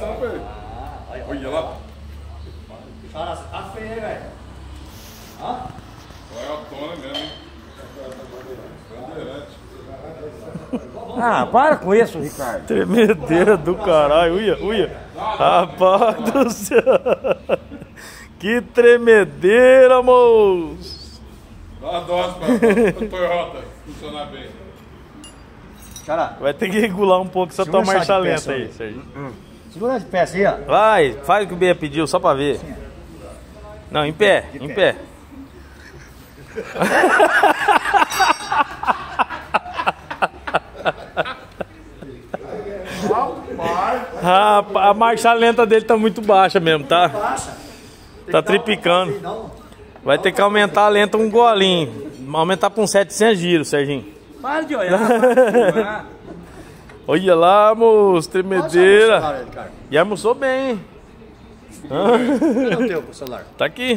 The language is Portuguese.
pra ele. Olha lá. Cara, você tá feio, hein, velho? Hã? Olha a tona mesmo, hein? Bandeirante. Ah, para com isso, Ricardo. Tremedeira do caralho. Uia, uia. Rapaz do céu. Que tremedeira, moço. Dá uma dose pra, Toyota funcionar bem. Cara, Vai ter que regular um pouco essa tua marcha lenta aí, só. Segura de pé assim, ó. Vai, faz o que o Bia pediu, só pra ver. Não, em pé, em pé. Rapaz, a marcha lenta dele tá muito baixa mesmo, tá? Tá tripicando. Vai ter que aumentar a lenta um golinho. Aumentar pra uns 700 giros, Serginho. Para de olhar. Olha lá, moço, tremedeira. Ricardo. E almoçou bem, hein? Cadê o teu celular? Tá aqui.